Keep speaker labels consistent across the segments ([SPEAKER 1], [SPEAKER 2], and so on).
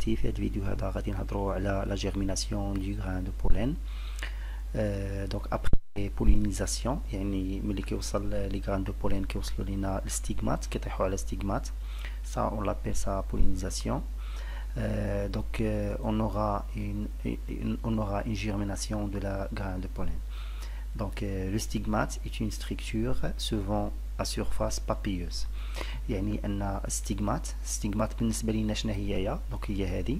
[SPEAKER 1] السلام عليكم اخواني اخواتي في هذا الفيديو هذا غادي نهضروا على لا جيرميناسيون دو غران دو بولين دونك ابري بولينيزاسيون يعني ملي كيوصل لي غران دو بولين كيوصلوا لينا الستيغمات كيطيحوا على ستيغمات ça on l'appelle ça pollinisation euh, donc euh, on aura une, une, on aura une germination de la graine de pollen donc euh, le stigmate est une structure souvent à surface papilleuse يعني أن ستيغمات ستيغمات بالنسبة لينا شنو هي يا؟ دونك هي هذه.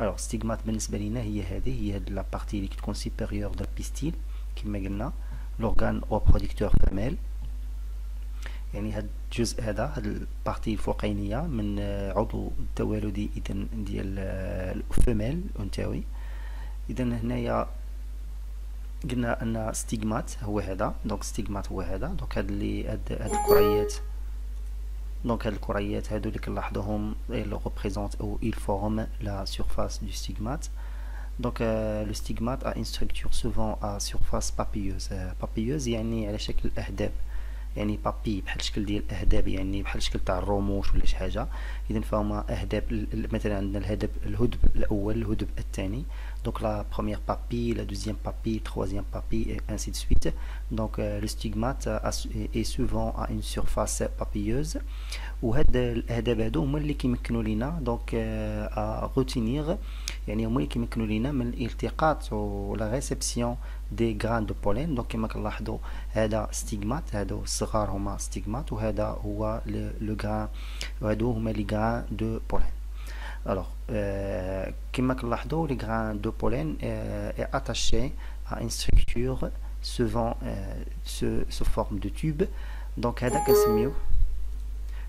[SPEAKER 1] الوغ ستيغمات بالنسبة لينا هي هذه هي هاد لا بارتي اللي كتكون سيبيريور دو بيستيل كما قلنا لورغان برودكتور فيميل يعني هاد الجزء هذا هاد البارتي الفوقينية من عضو التوالدي اذا ديال الفيميل الانثوي اذا هنايا قلنا أن ستيغمات هو هذا دونك ستيغمات هو هذا. دونك هاد اللي هاد هاد الكريات دونك هاد الكريات هادو اللي كنلاحظوهم ils représentent ou ils forment la surface du stigmate donc euh, le stigmate a une structure souvent à surface papilleuse euh, papilleuse يعني على شكل اهداب يعني بابي بحال الشكل ديال الاهداب يعني بحال الشكل تاع الرموش ولا شي حاجه اذا فهما اهداب مثلا عندنا الهدب الهدب الاول الهدب الثاني donc la première papille, la deuxième papille, troisième papille et ainsi de suite. Donc euh, le stigmate est souvent à une surface papilleuse وهاد الأهداب هادو هما اللي كيمكنوا لينا دونك à retenir يعني هما اللي كيمكنوا لينا من الالتقاط ولا ريسبسيون دي غران دو بولين دونك كما كنلاحظوا هذا ستيغمات هادو الصغار هما ستيغمات وهذا هو لو غران وهادو هما لي غران دو بولين Alors, euh, comme vous les grains de pollen euh, est attaché à une structure souvent euh, sous, sous forme de tube. Donc, c'est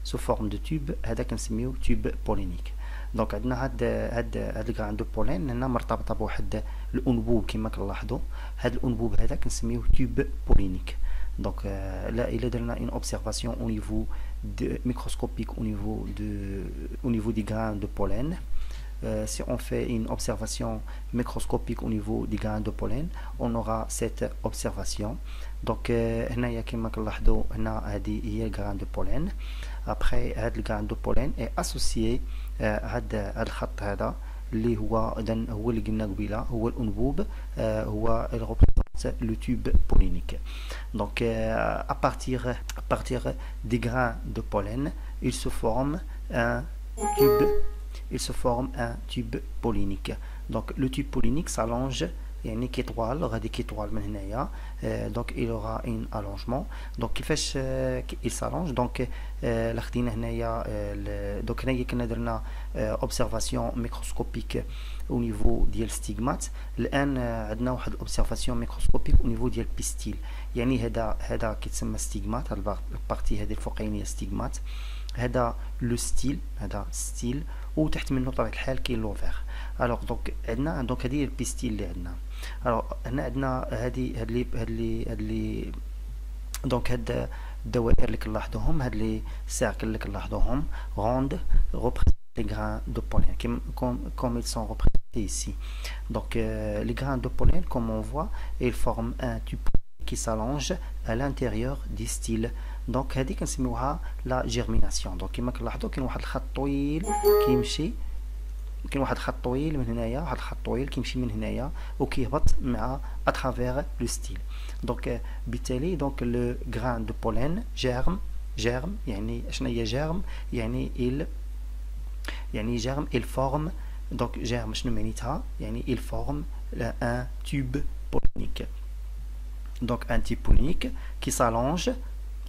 [SPEAKER 1] sous forme de tube, c'est tube pollinique. دونك عندنا هاد هاد هاد الكران دو بولين هنا مرتبطه بواحد الانبوب كما كنلاحظوا هاد الانبوب هذا كنسميوه تيوب بولينيك دونك là il a donné une observation au niveau de, microscopique au niveau de au niveau des grains de pollen euh, si on fait une observation microscopique au niveau des grains de pollen on aura cette observation donc هنايا كما كنلاحظوا هنا هذه هي grain de pollen après هاد الجران دو بولين est associé هاد هاد الخط هذا اللي هو اذا هو اللي قلنا قبيله هو الانبوب هو le tube pollinique. Donc euh, à partir à partir des grains de pollen, il se forme un tube il se forme un tube pollinique. Donc le tube pollinique s'allonge يعني كيطوال غادي كيطوال من هنايا دونك il aura un allongement دونك كيفاش il s'allonge دونك لا خدينا هنايا دونك هنايا كنا درنا اوبسيرفاسيون ميكروسكوبيك او نيفو ديال ستيغمات الان عندنا واحد الاوبسيرفاسيون ميكروسكوبيك او نيفو ديال بيستيل يعني هذا هذا كيتسمى ستيغمات هاد البارتي هذه الفوقانيه ستيغمات هذا لو ستيل هذا ستيل وتحت منه بطبيعه الحال كاين لوفير الوغ دونك عندنا دونك هذه البيستيل اللي عندنا الوغ هنا عندنا هذه هاد لي هاد لي هاد لي دونك هاد الدوائر اللي كنلاحظوهم هاد لي سيركل اللي كنلاحظوهم غوند représente les grains de pollen comme, comme, comme ils sont représentés ici donc euh, les grains de pollen comme on voit ils forment un tube qui s'allonge à l'intérieur du style دونك هذه كنسميوها لا جيرميناسيون دونك كما كنلاحظوا كاين واحد الخط طويل كيمشي كاين واحد الخط طويل من هنايا واحد الخط طويل كيمشي من هنايا وكيهبط مع اترافير لو ستيل دونك بالتالي دونك لو غران دو بولين جيرم جيرم يعني شنو هي جيرم يعني il يعني جيرم il forme دونك جيرم شنو معنيتها يعني il forme un tube pollinique donc un tube pollinique qui s'allonge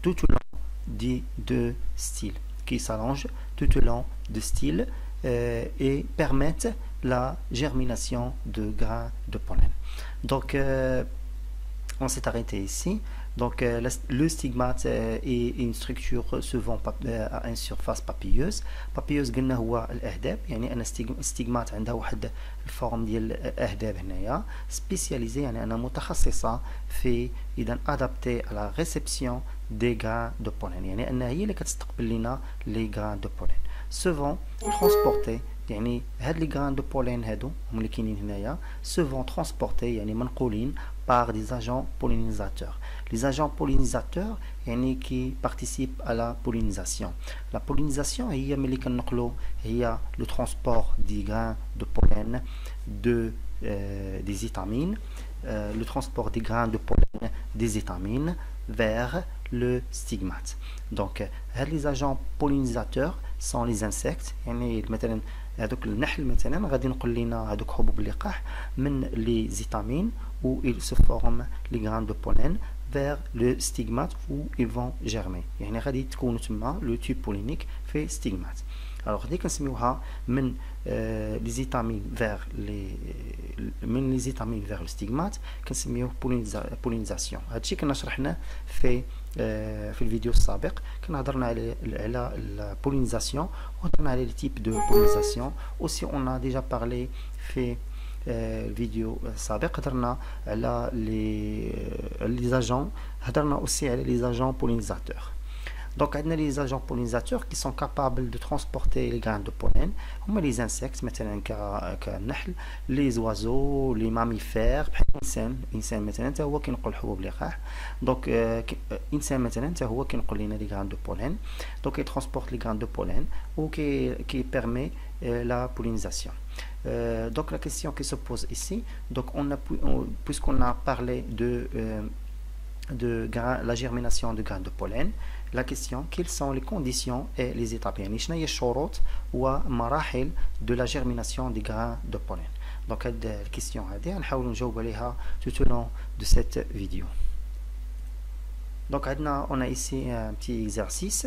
[SPEAKER 1] tout au long des deux styles qui s'allongent tout au long de styles euh, et permettent la germination de grains de pollen. Donc, euh, on s'est arrêté ici. Donc, euh, le, le, stigmate est une structure souvent à une surface papilleuse. Papilleuse قلنا هو الأهداب يعني أنا ستيغمات عندها واحد الفورم ديال الأهداب هنايا سبيسياليزي يعني أنا متخصصة في إذا أدابتي على ريسبسيون دي غران دو بولين يعني أنها هي اللي كتستقبل لنا لي غران دو بولين souvent transportés يعني هاد لي غران دو بولين هادو هما اللي كاينين هنايا سو فون ترونسبورتي يعني منقولين par des agents pollinisateurs. Les agents pollinisateurs يعني qui participent à la pollinisation. La pollinisation هي ملي كنقلو هي le transport des grains de pollen de euh, des étamines euh, le transport des grains de pollen des étamines vers le stigmate. Donc, les agents pollinisateurs sont les insectes. يعني مثلا هذوك النحل مثلا غادي نقول لنا هذوك حبوب اللقاح من لي زيتامين où ils se forment les grains de pollen vers le stigmate où ils vont germer يعني غادي تكون تما لو تيوب بولينيك في stigmate alors دي كنسميوها من لي زيتامين vers لي من لي زيتامين vers le stigmate كنسميوه بولينيزاسيون هادشي كنا شرحناه في في الفيديو السابق كنا هضرنا على على البولينيزاسيون وهضرنا على لي تيب دو بولينيزاسيون aussi on a déjà parlé في الفيديو السابق هضرنا على لي لي زاجون هضرنا اوسي على لي زاجون بولينيزاتور دونك عندنا لي زاجون بولينيزاتور كي سون كابابل دو ترونسبورتي لي غران دو بولين هما لي زانسيكت مثلا كالنحل لي زوازو لي ماميفير بحال الانسان الانسان مثلا حتى هو كينقل حبوب اللقاح دونك الانسان مثلا حتى هو كينقل لنا لي غران دو بولين دونك يترونسبورت لي غران دو بولين و كي كي بيرمي لا بولينيزاسيون Euh, donc la question qui se pose ici, donc on a puisqu'on a parlé de, euh, de la germination de grains de pollen, la question quelles sont les conditions et les étapes? De la germination des grains de pollen. Donc la question tout au long de cette vidéo. Donc on a ici un petit exercice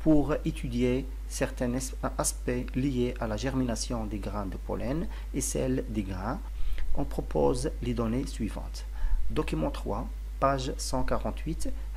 [SPEAKER 1] pour étudier certains aspects liés à la germination des grains de pollen et celle des grains. On propose les données suivantes. Document 3 page 148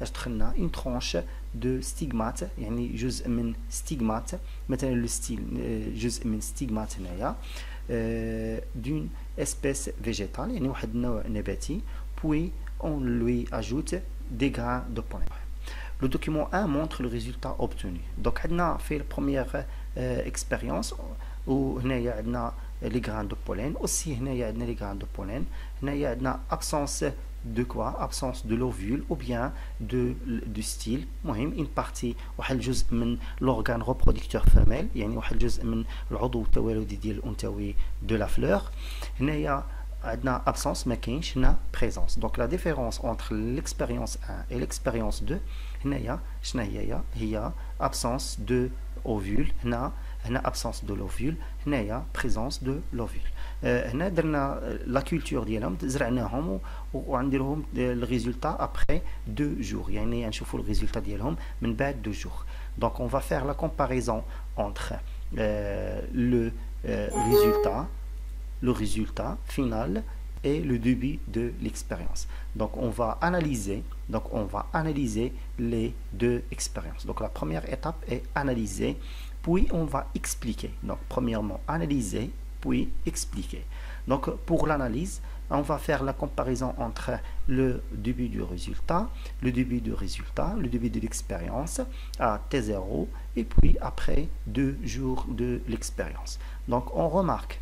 [SPEAKER 1] دخلنا une tranche de stigmate يعني جزء من stigmate مثلا لو ستيل جزء من stigmate هنايا d'une espèce végétale يعني واحد النوع نباتي puis on lui ajoute des grains de pollen. Le document 1 montre le résultat obtenu. Donc, on a fait la première euh, expérience où on a les grains de pollen. Aussi, on a les grains de pollen. On a absence de quoi Absence de l'ovule ou bien de, du style. une partie واحد جزء من l'organe reproducteur femelle يعني واحد جزء من العضو التوالدي ديال الانثوي de la fleur. هنايا عندنا absence ما كاينش هنا présence donc la différence entre l'expérience 1 et l'expérience 2 هنايا شنو هي هي absence de ovule هنا هنا absence de l'ovule هنايا présence de l'ovule هنا درنا لا كولتور ديالهم زرعناهم وغنديرهم الريزولتا ابري دو جور يعني نشوفوا الريزولتا ديالهم من بعد دو جور دونك on va faire la comparaison entre euh, le euh, résultat le résultat final et le début de l'expérience. Donc on va analyser, donc on va analyser les deux expériences. Donc la première étape est analyser, puis on va expliquer. Donc, premièrement, analyser, puis expliquer. Donc, pour l'analyse, on va faire la comparaison entre le début du résultat, le début du résultat, le début de l'expérience à T0 et puis après deux jours de l'expérience. Donc on remarque,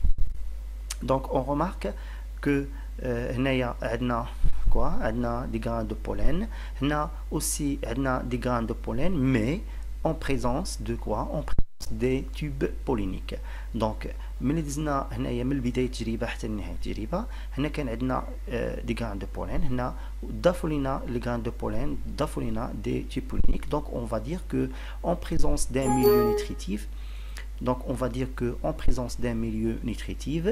[SPEAKER 1] donc on remarque que euh, on des grains de pollen, on aussi des grains de pollen, mais en présence de quoi, en des tubes polliniques donc ملي دزنا هنايا من بدايه التجربه حتى نهايه التجربه هنا كان عندنا دي غران دو بولين هنا ضافوا لنا لي غران دو بولين ضافوا لنا دي تيوب بولينيك دونك اون فا دير كو en présence d'un milieu nutritif Donc, on va dire qu'en présence d'un milieu nutritif,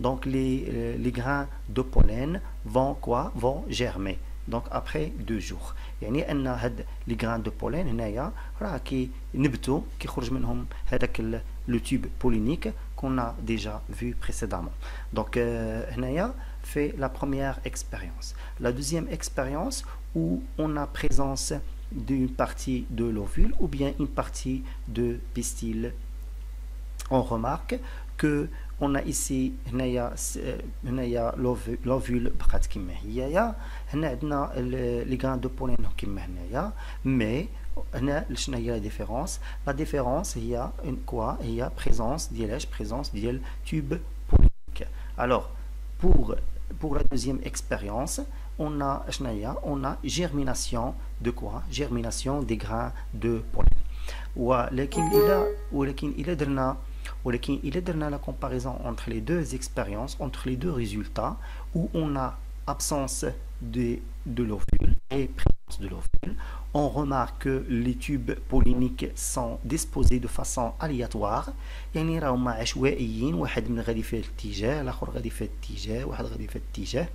[SPEAKER 1] donc les, euh, les, grains de pollen vont quoi Vont germer. Donc, après deux jours. يعني ان هاد لي غران دو بولين هنايا راه كي نبتوا كيخرج منهم هذاك لو تيوب بولينيك كنا ديجا فيو بريسيدامون دونك هنايا fait la première expérience. La deuxième expérience où on a présence d'une partie de l'ovule ou bien une partie de pistil. On remarque que on a ici l'ovule بقات كما هي هنا عندنا les grains de pollen كما هنايا mais هنا شنو هي la différence la différence هي quoi هي présence ديال présence ديال tube pollinique alors pour pour la deuxième expérience on a on a germination de quoi germination des grains de pollen ولكن إلا ولكن إلا درنا ولكن إلا درنا la comparaison entre les deux expériences entre les deux résultats où on a absence de, de l'ovule et présence de l'ovule on remarque que les tubes polliniques sont disposés de façon aléatoire يعني راهما عشوائيين واحد من غادي في الاتجاه الاخر غادي في الاتجاه واحد غادي في الاتجاه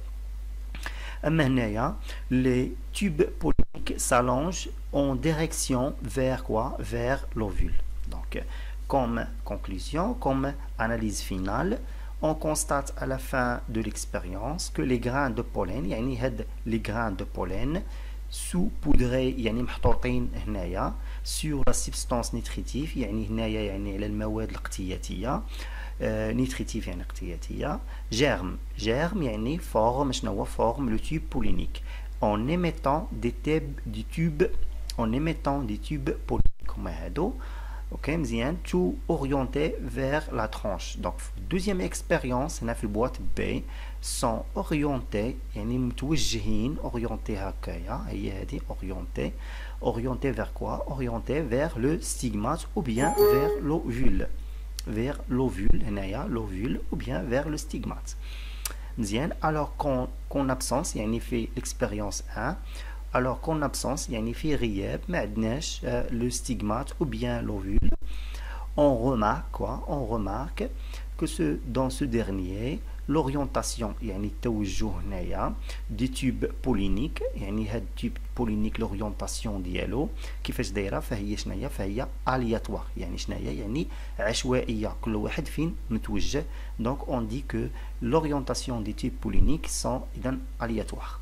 [SPEAKER 1] les tubes polliniques s'allongent en direction vers quoi Vers l'ovule. Donc, comme conclusion, comme analyse finale, on constate à la fin de l'expérience que les grains de pollen, les grains de pollen sous-poudrés sur la substance nitritive, نيتريتيف يعني اقتياتية germe germe يعني forme شنو هو forme le tube pollinique en émettant des tubes des tubes en émettant des tubes polliniques comme هادو ok مزيان tout orienté vers la tranche donc deuxième expérience هنا في البواط B sont orientés يعني متوجهين orienté هكايا هي هذه orienté orienté vers quoi orienté vers le stigmate ou bien vers l'ovule vers l'ovule, l'ovule, ou bien vers le stigmate. Alors qu'en absence, il y a un effet l'expérience 1, alors qu'en absence, il y a un effet rieb, euh, le stigmate ou bien l'ovule, on remarque quoi On remarque que ce, dans ce dernier, l'orientation يعني التوجه هنايا دي تيوب بولينيك يعني هاد التيوب بولينيك لورينتاسيون ديالو كيفاش دايره فهي شناهي فهي الياتوار يعني شناهي يعني عشوائيه كل واحد فين متوجه دونك اون دي كو l'orientation des tubes polliniques sont اذا aléatoires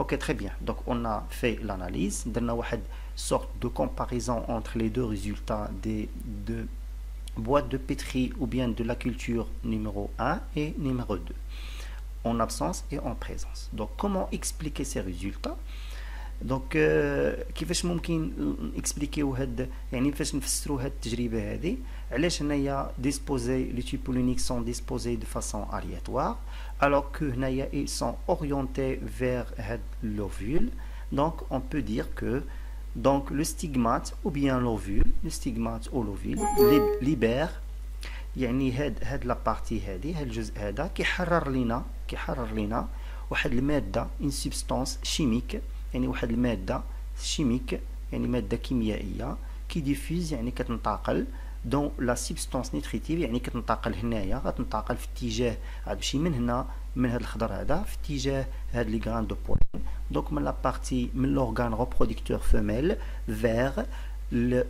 [SPEAKER 1] Ok, très bien. Donc, on a fait l'analyse. On a une sorte de comparaison entre les deux résultats des deux boîte de pétri ou bien de la culture numéro 1 et numéro 2 en absence et en présence donc comment expliquer ces résultats donc كيفاش ممكن نكسبليكيو هاد يعني فاش نفسروا هاد التجربه هذه علاش هنايا ديسبوزي لي تيبولينيك سون ديسبوزي دو فاسون aléatoire alors que هنايا ils sont orientés vers هاد l'ovule donc on peut dire que donc le stigmate ou bien l'ovule le stigmate ou l'ovule libère يعني هاد هاد لا بارتي هادي هاد الجزء هذا كيحرر لينا كيحرر لينا واحد الماده ان سبستانس شيميك يعني واحد الماده شيميك يعني ماده كيميائيه كي ديفيز يعني كتنتقل دون لا سبستانس نيتريتيف يعني كتنتقل هنايا غتنتقل في اتجاه غتمشي من هنا من هذا الخضر هذا في اتجاه هاد لي غران دو بولين دونك من لا بارتي من لورغان reproducteur femelle vers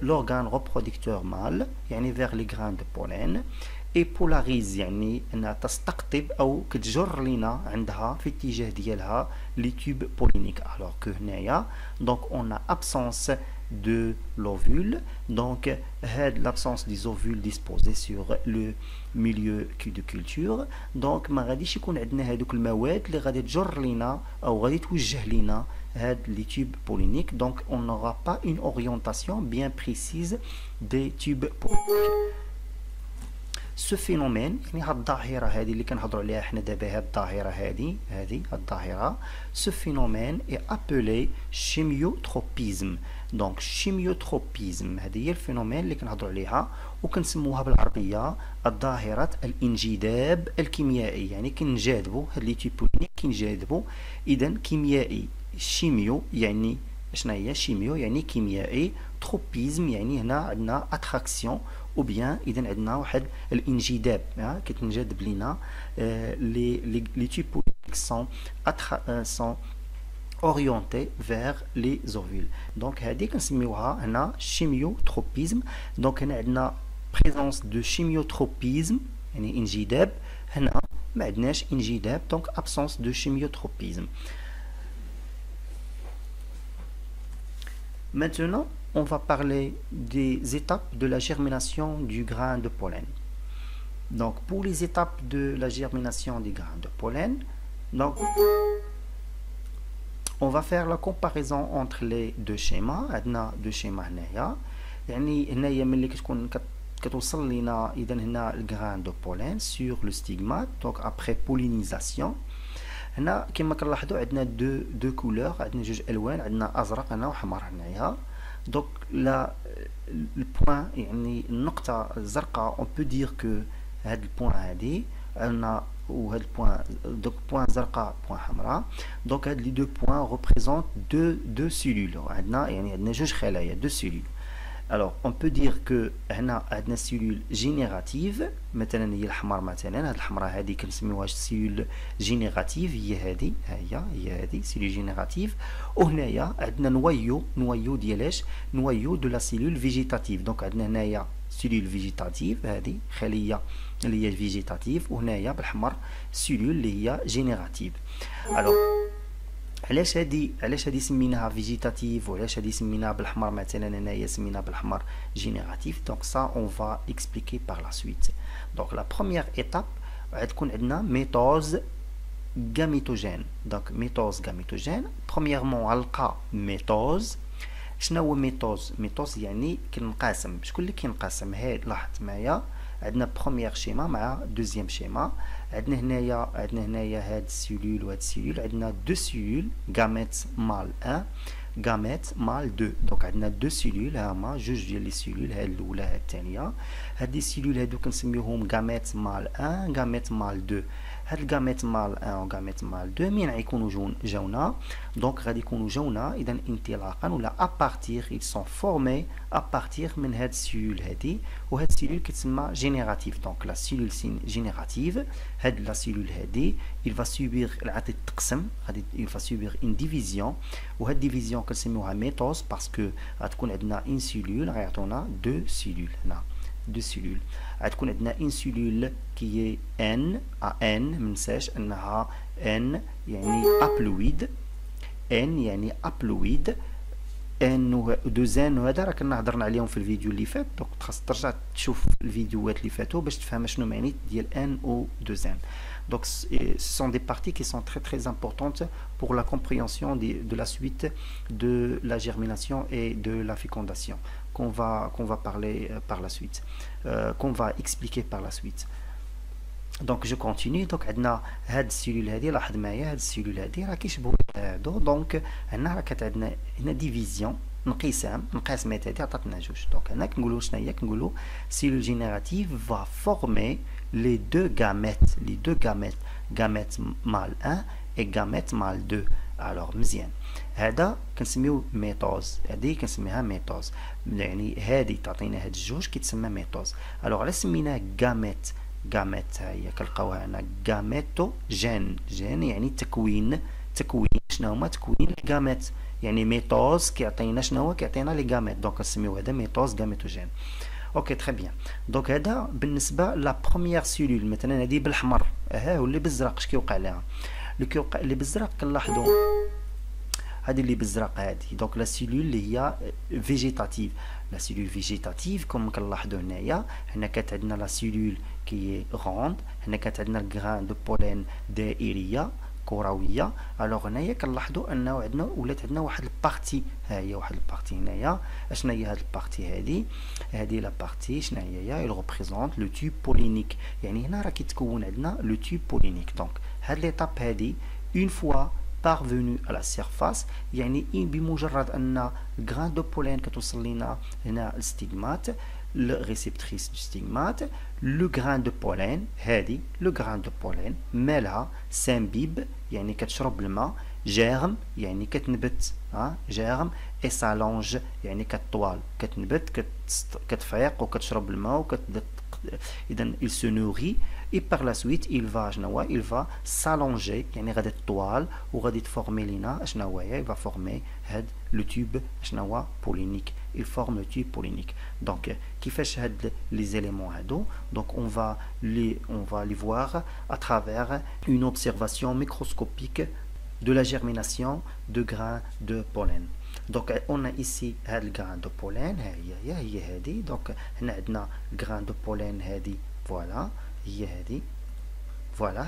[SPEAKER 1] l'organe reproducteur mâle يعني vers les grains de pollen et polarise يعني انها تستقطب او كتجر لينا عندها في اتجاه ديالها لي تيوب بولينيك alors que هنايا donc on a absence de l'ovule. Donc, l'absence des ovules disposés sur le milieu de culture. Donc, ما غاديش يكون عندنا هذوك المواد اللي غادي تجر لينا او غادي توجه لينا هاد les tubes polliniques. Donc, on n'aura pas une orientation bien précise des tubes polliniques. ce phénomène يعني هاد الظاهره هذه اللي كنهضروا عليها حنا دابا هاد الظاهره هذه هذه الظاهره ce phénomène est appelé chimiotropisme دونك شيميوتروبيزم هذه هي الفينومين اللي كنهضروا عليها وكنسموها بالعربية ظاهره الانجذاب الكيميائي. يعني كنجاذبوا هاد لي تيبولين كينجذبوا إذا كيميائي شيميو يعني شنو هي؟ شيميو يعني كيميائي. تروبيزم يعني هنا عندنا أتراكسيون أو بيان إذا عندنا واحد الانجذاب كتنجذب لينا لي لي تيبولين سون سون orienté vers les ovules donc هذه كنسميوها هنا chimiotropisme donc هنا عندنا présence de chimiotropisme يعني انجذاب هنا ما عندناش انجذاب دونك absence de chimiotropisme Maintenant, on va parler des étapes de la germination du grain de pollen. Donc, pour les étapes de la germination des grains de pollen, donc, on va faire la comparaison entre les deux schémas. عندنا deux schémas هنايا يعني هنايا ملي كتكون كتوصل لينا اذا هنا الغران دو بولين سور لو ستيغمات دونك ابري بولينيزاسيون هنا كما كنلاحظوا عندنا دو دو كولور عندنا جوج الوان عندنا ازرق هنا وحمر هنايا دونك لا البوان يعني النقطه الزرقاء اون بو دير كو هاد البوان هادي عندنا وهاد البوان دوك بوان زرقاء بوان حمراء دونك هاد لي دو بوان ريبريزونت دو دو سيلول عندنا يعني عندنا جوج خلايا دو سيلول alors on peut dire que هنا عندنا سيلول جينيراتيف مثلا هي الحمر مثلا هاد الحمراء هادي كنسميوها سيلول جينيراتيف هي هادي ها هي هي هادي سيلول جينيراتيف وهنايا عندنا نويو نويو ديالاش نويو دو لا سيلول فيجيتاتيف دونك عندنا هنايا سيلول فيجيتاتيف هادي خليه اللي هي فيجيتاتيف وهنايا بالحمر سيلول اللي هي جينيراتيف الوغ علاش هادي علاش هادي سميناها فيجيتاتيف وعلاش هادي سميناها بالحمر مثلا هنايا سميناها بالحمر جينيراتيف دونك سا اون فا اكسبليكي بار لا سويت دونك لا بروميير ايتاب غتكون عندنا ميتوز غاميتوجين دونك ميتوز غاميتوجين برومييرمون غنلقى ميتوز شنو هو ميتوز ميتوز يعني كنقاسم شكون اللي كينقاسم هاد لاحظت معايا عندنا بروميير شيما مع دوزيام شيما عندنا هنايا عندنا هنايا هاد السيلول وهاد السيلول عندنا دو سيلول غاميت مال 1 غاميت مال 2 دونك عندنا دو سيلول هما جوج ديال لي سيلول هاد الاولى هاد الثانيه هاد لي سيلول هادو كنسميوهم غاميت مال 1 غاميت مال 2 هاد الغاميت مال 1 و غاميت مال 2 مين غيكونوا جون جاونا دونك غادي يكونوا جاونا اذا انطلاقا ولا ابارتيغ ils sont formés ابارتيغ من هاد السيلول هادي وهاد السيلول كتسمى جينيراتيف دونك لا سيلول سين جينيراتيف هاد لا سيلول هادي il va subir غادي تقسم غادي il va subir une division وهاد ديفيزيون كنسميوها ميتوز باسكو غتكون عندنا ان سيلول غيعطونا دو سيلول هنا دو سيلول غتكون عندنا ان سيلول كي ان ان منساش انها ان يعني ابلويد ان يعني ابلويد ان و دوزان وهذا راه كنا هضرنا عليهم في الفيديو اللي فات دونك خاص ترجع تشوف الفيديوهات اللي فاتوا باش تفهم شنو معنيت ديال ان و دوزان Donc, ce sont des parties qui sont très très importantes pour la compréhension de, de la suite de la germination et de la fécondation qu'on va, qu'on va parler par la suite, euh, qu'on va expliquer par la suite. دونك جو كونتيني دونك عندنا هاد السيلول هادي لاحظ معايا هاد السيلول هادي راه كيشبهوا هادو دونك هنا راه كانت عندنا هنا ديفيزيون انقسام انقسامات هادي عطاتنا جوج دونك هنا كنقولوا شنو هي كنقولوا سيلول جينيراتيف فا فورمي les deux gamètes, les deux gamètes, gamète mâle 1 et gamète mâle 2. Alors مزيان. هذا كنسميو ميتوز. هذه كنسميها ميتوز. يعني هذه تعطينا هاد الجوج كيتسمى ميتوز. الوغ علاش سميناه غاميت غاميت هي كنلقاوها هنا. غاميتو جين جين يعني تكوين. تكوين شنو هما؟ تكوين الغاميت يعني ميتوز كيعطينا شنو هو؟ كيعطينا لي غاميت دونك كنسميو هذا ميتوز غاميتوجين أوكي تري بيان دونك هذا بالنسبة لا بروميير سيلول مثلا هذه بالحمر. ها واللي بالزرق اش كيوقع لها؟ اللي كيوقع اللي بالزرق كنلاحظوا هذه اللي بالزرق هذه دونك لا سيلول اللي هي فيجيتاتيف لا سيلول فيجيتاتيف كما كنلاحظوا هنايا هنا كانت عندنا لا سيلول كي غوند هنا كانت عندنا الغران دو بولين دائريه كرويه الوغ هنايا كنلاحظوا انه عندنا ولات عندنا واحد البارتي ها هي واحد البارتي هنايا اشنا هي هاد البارتي هادي هادي لا بارتي شنا هي هي représente لو تيوب بولينيك يعني هنا راه كيتكون عندنا لو تيوب بولينيك دونك هاد ليتاب هادي اون فوا parvenu à la surface يعني بمجرد ان الغران دو بولين كتوصل لينا هنا الستيغمات الريسبتريس دو ستيغمات لو غران دو بولين هادي لو غران دو بولين مالها سامبيب يعني كتشرب الماء جيرم يعني كتنبت ها جيرم اي سالونج يعني كطوال كتنبت كتفيق وكتشرب الماء وكتبدا اذا il se nourrit et par la suite il va شنو هو il va s'allonger يعني غادي طوال وغادي تفورمي لينا شنو هو il va former هاد لو تيوب شنو هو بولينيك il forme le tube pollinique donc qui fait les éléments donc on va les on va les voir à travers une observation microscopique de la germination de grains de pollen donc on a ici le grain de pollen donc on a grain de pollen voilà voilà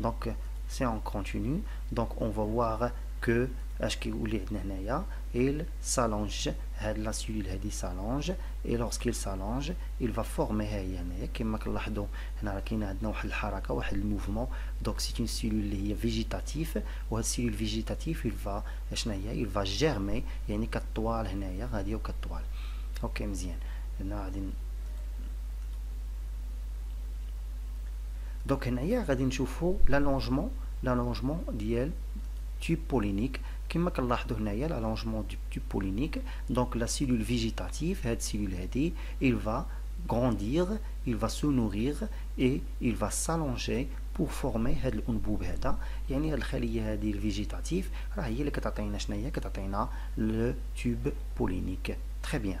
[SPEAKER 1] donc si on continue on va voir que il s'allonge la cellule s'allonge et lorsqu'il s'allonge il va former le mouvement donc c'est une cellule végétative ou une cellule végétative il va il va germer يعني كالطوال هنايا غادي وكالطوال اوكي مزيان هنا غادي دونك هنايا غادي نشوفوا l'allongement l'allongement ديال tube pollinique كما كنلاحظوا هنايا l'allongement du tube pollinique donc la cellule végétative cette cellule هذه il va grandir il va se nourrir et il va s'allonger pour former هذا الانبوب هذا يعني هذه الخليه هذه الفيجيتاتيف راه هي اللي كتعطينا شناهي كتعطينا le tube pollinique très bien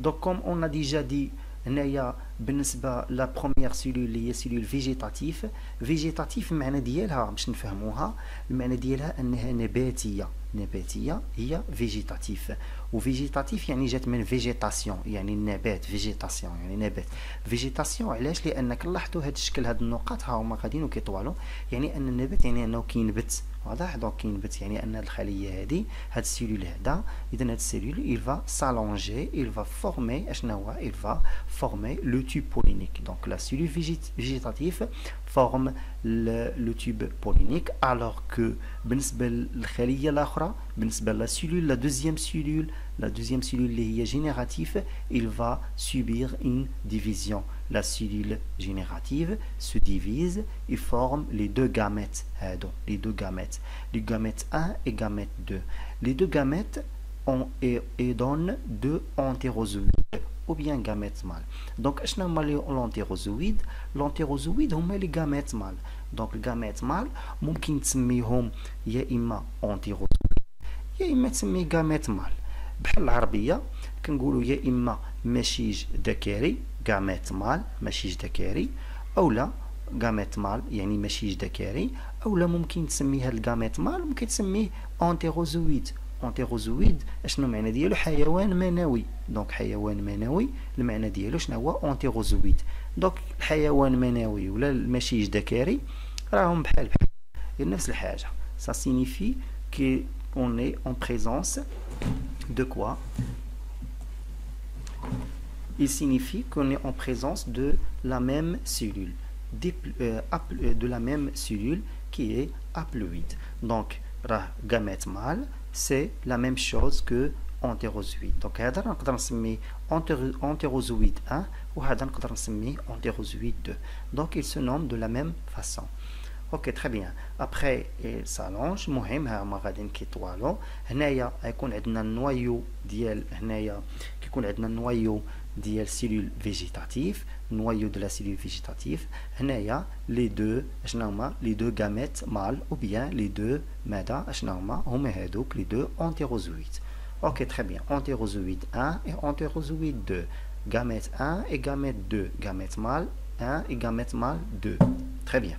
[SPEAKER 1] Donc comme on a déjà dit هنايا بالنسبة لا بروميير سيلول اللي هي سيلول فيجيتاتيف فيجيتاتيف المعنى ديالها باش نفهموها المعنى ديالها أنها نباتية. نباتية هي فيجيتاتيف وفيجيتاتيف يعني جات من فيجيتاسيون يعني النبات فيجيتاسيون يعني نبات. فيجيتاسيون علاش؟ لأنك لاحظوا هذا الشكل هاد النقاط ها هما غاديين وكيطوالوا يعني أن النبات يعني أنه كينبت. واضح دونك كينبت يعني ان الخليه هذه هاد السيلول هذا اذا هاد السيلول il va s'allonger il va former اشنا هو il va former le tube pollinique donc la cellule végétative forme le, le tube pollinique alors que بالنسبه للخليه الاخرى بالنسبه la cellule la deuxième cellule la deuxième cellule اللي هي générative il va subir une division la cellule générative se divise et forme les deux gamètes les deux gamètes les gamètes 1 et gamète 2 les deux gamètes ont et, et donnent deux entérozoïdes ou bien gamètes mâles donc اشنا هما l'entérozoïde l'entérozoïde هما les gamètes mâles donc les gamètes mâles ممكن تسميهم يا اما entérozoïde يا اما تسميه gamètes mâles بحال العربية كنقولوا يا إما مشيج ذكري gamète mâle مشيج ذكري أو لا gamète mâle يعني مشيج ذكري أو لا ممكن تسميه هاد الجاميت مال ممكن تسميه أنتيروزويد. أنتيروزويد أشنو المعنى ديالو؟ حيوان منوي. دونك حيوان منوي المعنى ديالو شنو هو؟ أنتيروزويد. دونك الحيوان منوي ولا المشيج ذكري راهم بحال بحال. نفس الحاجة. Ça signifie qu'on est en présence de quoi il signifie qu'on est en présence de la même cellule, euh, de la même cellule qui est haploïde. Donc, gamète mâle, c'est la même chose que entérozoïde. Donc, هذا نقدر نسميه entérozoïde 1 وهذا نقدر نسميه entérozoïde 2. Donc, ils se nomment de la même façon. Ok, très bien. Après, il s'allonge. مهم هما غادي كيطوالو. هنايا غيكون عندنا النوايو ديال هنايا كيكون عندنا النوايو ديال cellule végétative noyau de la cellule végétative هنايا les deux اشنا هما les deux gamètes mâles ou bien les deux ماذا اشنا هما هما هادوك les deux entérozoïdes ok très bien entérozoïde 1 et entérozoïde 2 gamète 1 et gamète 2 gamète mâle 1 et gamète mâle 2 très bien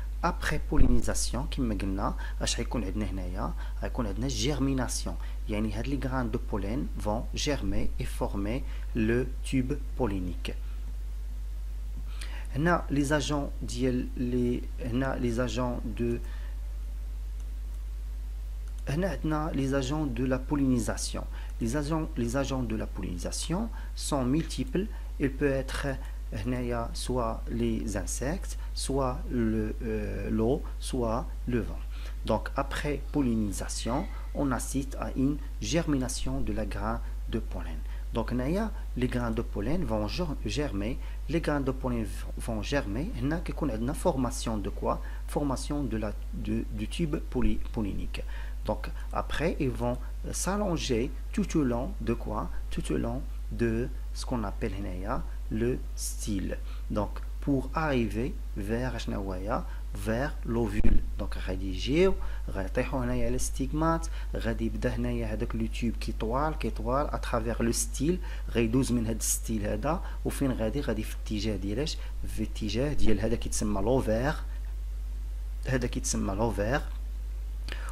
[SPEAKER 1] après pollinisation كما قلنا اش غيكون عندنا هنايا غيكون عندنا germination يعني هاد لي grains de pollen vont germer et former le tube pollinique هنا les agents ديال لي هنا les agents de هنا عندنا les agents de la pollinisation les agents les agents de la pollinisation sont multiples il peut être هنايا soit les insectes soit l'eau euh, soit le vent Donc après pollinisation, on assiste à une germination de la grain de pollen. Donc les grains de pollen vont germer, les grains de pollen vont germer, il a une formation de quoi Formation de la, du tube pollinique. Donc après, ils vont s'allonger tout au long de quoi Tout au long de ce qu'on appelle le style. Donc pour arriver vers vers l'ovule donc غادي يجيو غيطيحوا هنايا على الستيغمات غادي يبدا هنايا هذاك لو تيوب كي طوال كي طوال اترافيغ لو ستيل غيدوز من هذا الستيل هذا وفين غادي غادي في اتجاه ديالاش في اتجاه ديال هذا كيتسمى لوفير هذا كيتسمى لوفير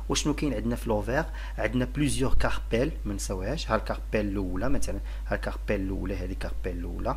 [SPEAKER 1] وشنو كاين عندنا في لوفير عندنا بليزيور كاربيل ما نساوهاش ها الكاربيل الاولى مثلا ها الكاربيل الاولى هذه الكاربيل الاولى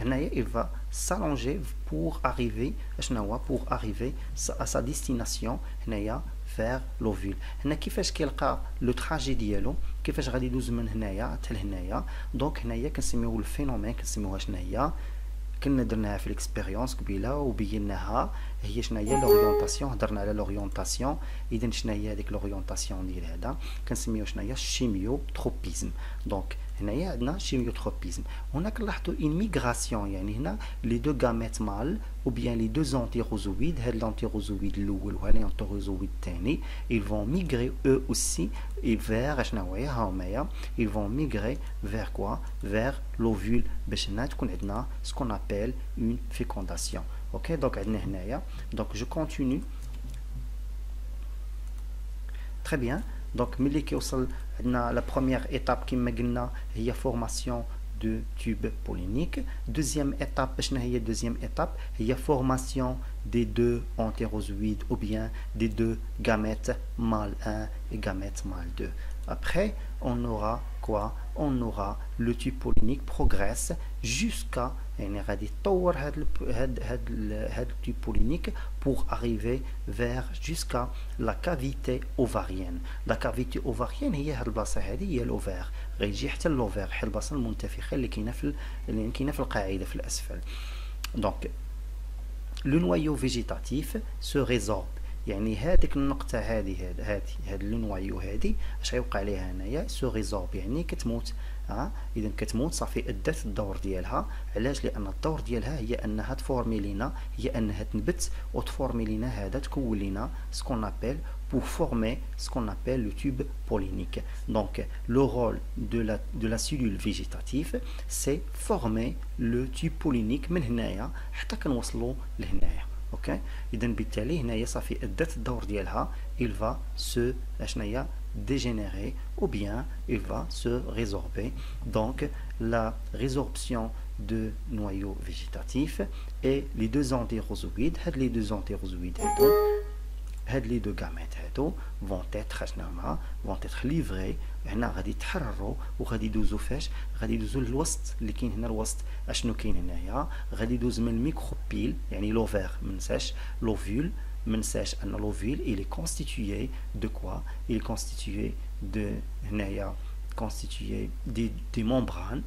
[SPEAKER 1] il va s'allonger pour arriver pour arriver à sa destination vers l'ovule هنا كيفاش كيلقى لو تراجي ديالو كيفاش غادي يدوز من هنايا حتى لهنايا دونك هنايا كنسميوه الفينومين كنسميوها شناهي كنا درناها في الاكسبيريونس قبيله وبيناها هي شنو هي لورينتاسيون هضرنا على لورينتاسيون اذا شنو هي هذيك لورينتاسيون ديال هذا كنسميوه شنو هي الشيميو تروبيزم دونك هنايا عندنا شيميوتروبيزم هنا كنلاحظوا اون ميغراسيون يعني هنا لي دو غاميت مال ou bien les deux antérozoïdes, l'antérozoïde الاول وهذا l'antérozoïde الثاني ils vont migrer eux aussi et vers شنو هي ها هما ils vont migrer vers quoi vers l'ovule باش هنا تكون عندنا ce qu'on appelle une fécondation OK donc عندنا هنايا donc je continue très bien donc ملي كيوصل عندنا la première étape كما قلنا هي formation de tube pollinique deuxième étape باش هي deuxième étape هي formation des deux entérozoïdes ou bien des deux gamètes mâle 1 et gamète mâle 2 après on aura quoi on aura le tube pollinique progresse jusqu'à يعني غادي تطور هاد هاد هاد هاد التيب بولينيك pour arriver vers jusqu'à la cavité ovarienne. La cavité ovarienne هي هاد البلاصة هادي هي الاوفير غيجي حتى اللوفير حتى البلاصة المنتفخة اللي كاينة في اللي كاينة في القاعدة في الأسفل. دونك لو نوايو فيجيتاتيف سو ريزورب يعني هذيك النقطة هذه هذه هذه لو نوايو هذه اش غيوقع ليها هنايا؟ سو ريزورب يعني كتموت. ها اذا كتموت صافي أدات الدور ديالها علاش لأن الدور ديالها هي أنها تفورمي لينا هي أنها تنبت وتفورمي لينا هذا تكون لينا سكون ابل pour former ce qu'on appelle le tube pollinique. Donc, le rôle de la, de la cellule végétative, c'est former le من هنايا حتى كنوصلوا لهنايا. أوكي اذا بالتالي هنايا صافي أدات الدور ديالها va se اشناهي dégénérer ou bien il va se résorber. Donc la résorption de noyaux végétatifs et les deux entérozoïdes, les deux entérozoïdes les deux gamètes vont être vont être livrés هنا غادي يتحرروا وغادي يدوزوا فاش غادي يدوزوا للوسط اللي كاين هنا الوسط اشنو كاين هنايا غادي يدوز من الميكروبيل يعني لوفير ما نساش لوفيول ما نساش ان لوفيل il est constitué de quoi il est constitué de هنايا constitué des, des membranes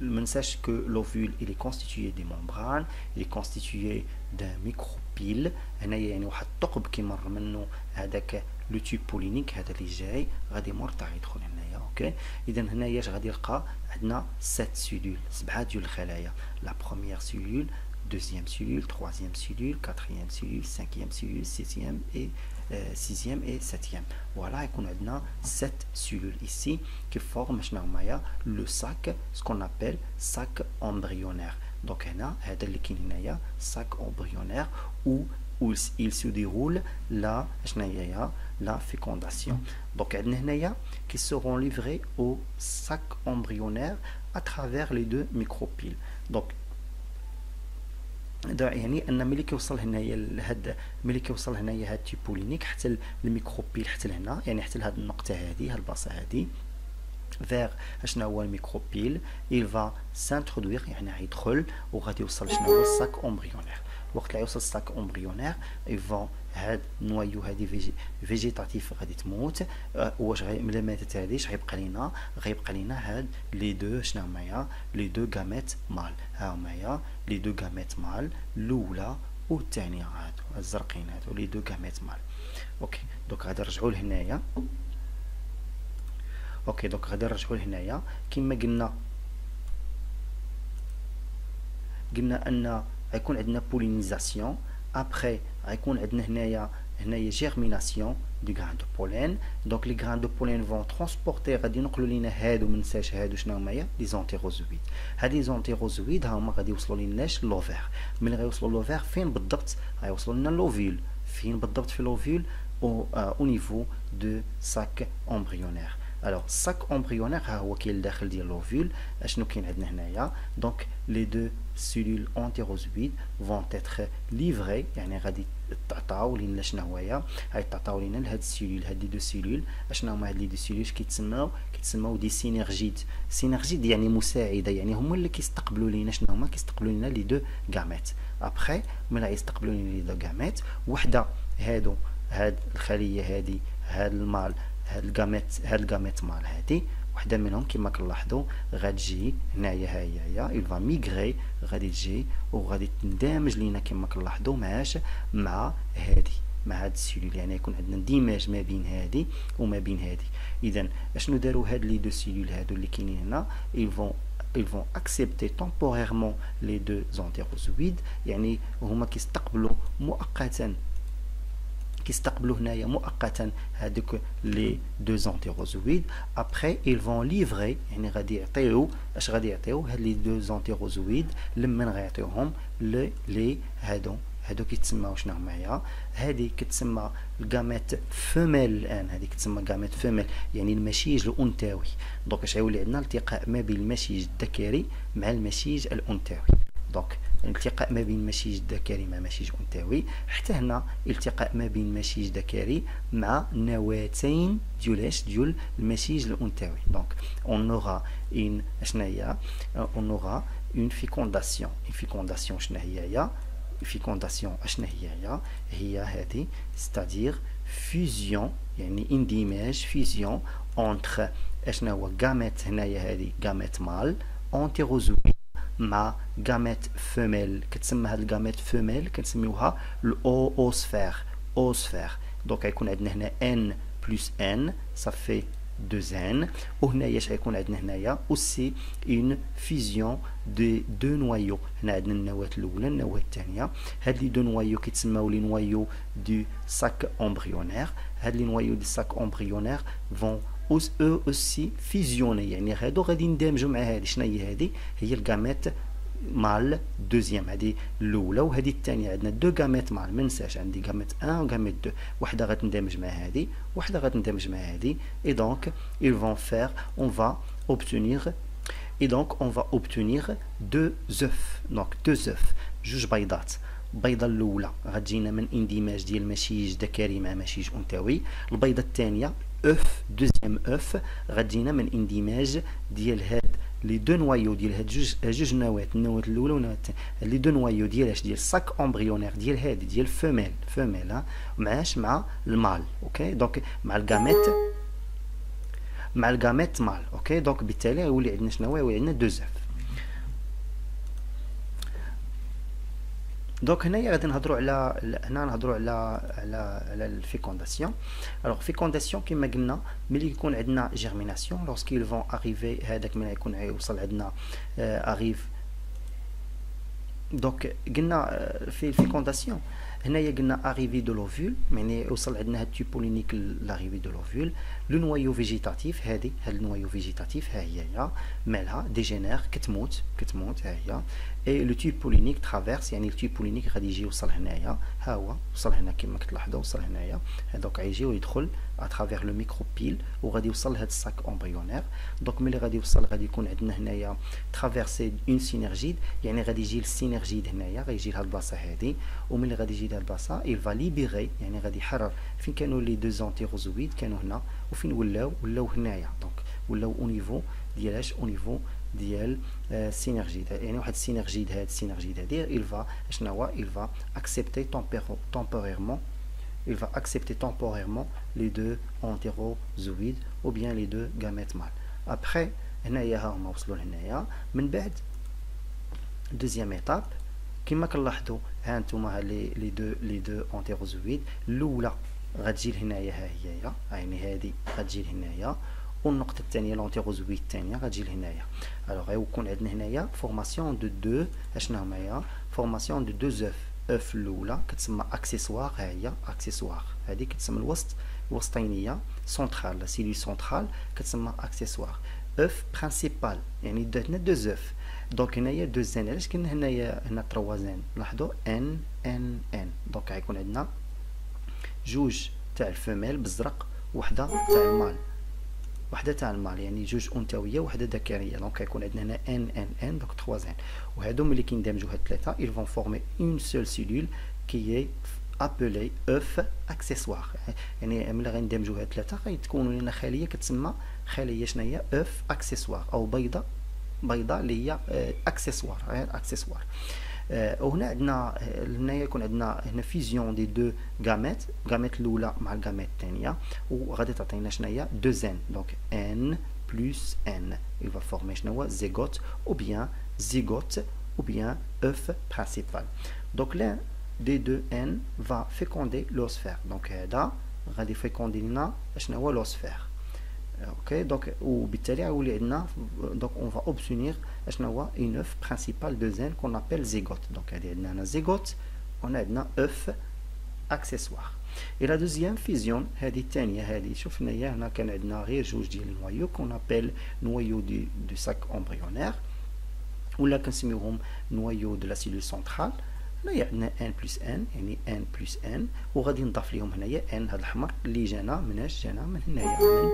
[SPEAKER 1] ما نساش que l'ovule il est constitué des membranes il est constitué d'un micropyle هنايا يعني واحد الثقب كيمر منه هذاك لو تيوب بولينيك هذا اللي جاي غادي مرتع يدخل هنايا اوكي اذا هنايا اش غادي يلقى عندنا 7 سيلول سبعه ديال الخلايا لا بروميير سيلول deuxième cellule, troisième cellule, quatrième cellule, cinquième cellule, sixième et euh, sixième et septième. Voilà, et qu'on a 7 cellules ici qui forment le sac, ce qu'on appelle sac embryonnaire. Donc, on a sac embryonnaire où, il se déroule la, la fécondation. Donc, on qui seront livrés au sac embryonnaire à travers les deux micropiles. Donc, يعني أن ملي كيوصل هنايا لهاد ملي كيوصل هنايا هاد تيبولينيك حتى الميكروبيل حتى لهنا يعني حتى لهاد النقطة هادي هاد البلاصة هادي vers شنو هو الميكروبيل il va s'introduire يعني غيدخل وغادي يوصل شنو هو الساك امبريونير وقت اللي يوصل الساك امبريونير يفون هاد النوايو هادي فيجي فيجيتاتيف غادي تموت. واش غي ملي ماتت هادي غيبقى لينا غيبقى لينا هاد لي دو شنو هما لي دو غاميت مال. ها هما لي دو غاميت مال الأولى والثانيه هادو الزرقين هادو لي دو غاميت مال. أوكي دوك غادي نرجعوا لهنايا. أوكي دونك غادي نرجعوا لهنايا. كما قلنا قلنا أن غيكون عندنا بولينيزاسيون ابخي غيكون عندنا هنايا هنايا جيرميناسيون دي غران دو بولين دونك لي غران دو بولين فون ترونسبورتي غادي ينقلوا لينا هادو ما ننساش هادو شنو هما لي زونتيروزويد هاد لي زونتيروزويد ها هما غادي يوصلوا ليناش لوفير ملي غيوصلوا لوفير فين بالضبط غيوصلوا لنا لوفيل فين بالضبط في لوفيل au niveau de sac embryonnaire Alors sac embryonnaire ها هو كاين الداخل ديال l'ovule اشنو كاين عندنا هنايا دونك لي دو cellules entérozoïdes vont être livrées يعني غادي تعطاو لينا شنو هويا هاي تعطاو لينا لهاد السيلول هاد لي دو سيلول اشنو هما هاد لي دو سيلول كيتسماو كيتسماو دي سينرجيد سينرجيد يعني مساعده يعني هما اللي كيستقبلوا لينا شنو هما كيستقبلوا لينا لي دو غاميت ابخي ملي يستقبلوا لينا لي دو غاميت وحده هادو هاد الخليه هادي هاد المال هاد الكاميت هاد الكاميت مال هادي. وحدة منهم كما كنلاحظوا غتجي هنايا ها هي هي va migrer. غادي تجي وغادي تندمج لينا كما كنلاحظوا معاش مع هادي مع هاد السيلول. يعني يكون عندنا اندماج ما بين هادي وما بين هادي. اذا أشنو داروا هاد لي دو سيلول هادو اللي كاينين هنا؟ Vont ils vont accepter temporairement les deux entérozoïdes يعني هما كيستقبلوا مؤقتا كيستقبلوا هنايا مؤقتا هذوك لي دو زونتيروزويد ابري ils vont livrer يعني غادي يعطيو اش غادي يعطيو هاد لي دو زونتيروزويد لمن غيعطيوهم لي لي هادو هادو كيتسماو شنو هما هادي كتسمى الغاميت فيميل الان هادي كتسمى غاميت فيميل يعني المشيج الانثوي دونك اش غيولي عندنا التقاء ما بين المشيج الذكري مع المشيج الانثوي دونك التقاء ما بين مشيج ذكري مع مشيج انثوي حتى هنا التقاء ما بين مشيج ذكري مع نواتين ديولاش ديال المشيج الانثوي دونك اون اورا اون شنو هي اون اورا اون فيكونداسيون اون فيكونداسيون شنو هي هي فيكونداسيون اشنا هي هي هي هذه ستادير فيزيون يعني اندماج فيزيون اونتر اشنا هو غاميت هنايا هذه غاميت مال اونتيروزوي مع غاميت فيميل كتسمى هاد الغاميت فيميل كنسميوها الاو اوسفير اوسفير دونك غيكون عندنا هنا ان بلس ان صافي 2 n وهنايا اش غيكون عندنا هنايا اوسي اون فيزيون دي دو نوايو هنا عندنا النواه الاولى النواه الثانيه هاد لي دو نوايو كيتسماو لي نوايو دو ساك امبريونير هاد لي نوايو دو ساك امبريونير فون اوس أو اوسي فيزيوني. يعني هادو غادي يندمجوا مع هادي. شنو هي هادي؟ هي الغاميت مال دوزيام. هذه الأولى وهذه الثانية. عندنا دو غاميت مال. ما ننساش. عندي غاميت 1 وغاميت 2 وحدة غتندمج مع هذه وحدة غتندمج مع هذه اي دونك ils vont faire on va obtenir et donc on va obtenir deux œufs. Donc deux œufs. جوج بيضات البيضه الاولى غتجينا من اندماج ديال مشيج ذكري مع مشيج انثوي البيضه الثانية اوف دوزيام اوف غتجينا من اندماج ديال هاد لي دو نوايو ديال هاد جوج جوج نواه النواه الاولى والنواه الثانيه لي دو نوايو ديال اش ديال ساك امبريونير ديال هادي ديال فيميل فيميل معاش مع المال اوكي دونك مع الغاميت مع الغاميت مال اوكي دونك بالتالي يولي عندنا شنو يولي عندنا دو زاف دونك هنايا غادي نهضروا على هنا نهضروا على على على الفيكونداسيون الوغ فيكونداسيون كما قلنا ملي يكون عندنا جيرميناسيون لورسكيل فون اريفي هذاك ملي يكون يوصل عندنا اريف دونك قلنا في الفيكونداسيون هنايا قلنا اريفي دو لوفول يعني وصل عندنا هاد تيبولينيك لاريفي دو لوفول لو نوايو فيجيتاتيف هادي هاد النوايو فيجيتاتيف ها هي هي مالها ديجينير كتموت كتموت ها هي اي لو تيب بولينيك ترافيرس يعني التيب بولينيك غادي يجي يوصل هنايا ها هو وصل هنا كما كتلاحظوا وصل هنايا هذوك غيجي ويدخل à travers le micropile وغادي يوصل لهذا الساك امبريونير دونك ملي غادي يوصل غادي يكون عندنا هنايا ترافيرسي اون سينرجيد يعني غادي يجي السينرجيد هنايا غيجي لهاد البلاصه هادي وملي غادي يجي لهاد البلاصه il va libérer يعني غادي يحرر فين كانوا لي دو زونتيروزويد كانوا هنا وفين ولاو ولاو هنايا دونك ولاو أو نيفو ديال اش او نيفو ديال السينرجيد يعني واحد السينرجيد هاد السينرجيد هادي il va شنو هو il va accepter temporairement il va accepter temporairement les deux entérozoïdes ou bien les deux gamètes mâles. Après, من بعد deuxième étape كما كنلاحظوا ها انتم لي لي دو لي دو انتيروزويد الاولى غتجي لهنايا ها هي يعني هذه غتجي لهنايا والنقطه الثانيه لونتيروزويد الثانيه غتجي لهنايا الوغ يكون عندنا هنايا فورماسيون دو دو اشنا هما هي فورماسيون دو دو زوف اف الاولى كتسمى اكسيسوار ها هي اكسيسوار هذه كتسمى الوسط الوسطينيه سونترال لا سيلول سونترال كتسمى اكسيسوار اف برينسيبال يعني درنا دو زوف دونك هنايا دو زين علاش كاين هنايا هنا تروا زين لاحظوا ان ان ان دونك غيكون عندنا جوج تاع الفيميل بالزرق وحده تاع المال وحدة تاع المال يعني جوج أنثوية وحدة ذكرية. دونك يكون عندنا هنا ان ان ان دونك 3 زين وهادو ملي كيندمجوا هاد الثلاثه ils vont former une seule cellule qui est appelée œuf accessoire. يعني ملي غندمجوا هاد الثلاثه غيتكونوا لنا خلية كتسمى خلية شنو هي œuf accessoire أو بيضة بيضة اللي هي اكسسوار اكسسوار وهنا عندنا هنا يكون عندنا هنا فيزيون دي دو غاميت غاميت الاولى مع الغاميت الثانيه وغادي تعطينا شنو هي دو زين دونك ان بلس ان il va former شنو هو زيغوت ou bien zygote ou bien œuf principal donc l'un des deux n va féconder l'osphère donc هذا غادي féconder لنا شنو هو l'osphère ok donc وبالتالي غيولي عندنا donc on va obtenir شنو هو une œuf principale de zen qu'on appelle zygote donc هذه عندنا هنا zygote وهنا عندنا œuf accessoire et la deuxième fusion هذه الثانيه هذه شفنا هي هنا كان عندنا غير جوج ديال النوايو qu'on appelle noyau du, du sac embryonnaire ولا كنسميوهم نوايو دو لا سيلول سونترال هنايا عندنا ان بلس ان يعني ان بلس ان وغادي نضاف ليهم هنايا ان هذا الاحمر اللي جانا مناش جانا من هنايا من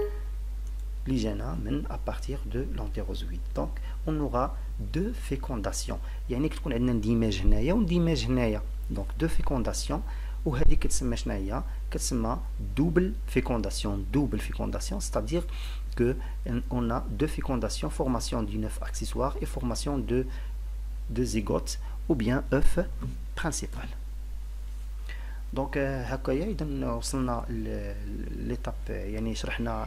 [SPEAKER 1] l'hygiène à partir de l'entérozoïde. Donc, on aura deux fécondations. Il y a une d'image هنايا d'image هنايا. Donc, deux fécondations. وهذه كتسمى شنو هي كتسمى double fécondation double fécondation c'est-à-dire que on a deux fécondations formation d'une œuf accessoire et formation de de zygote ou bien œuf principal دونك هكايا اذا وصلنا ليتاب يعني شرحنا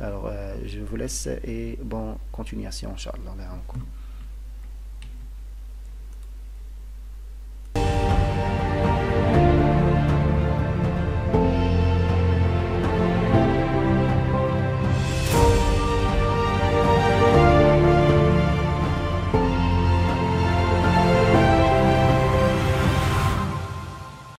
[SPEAKER 1] alors je vous laisse et bonne continuation inchallah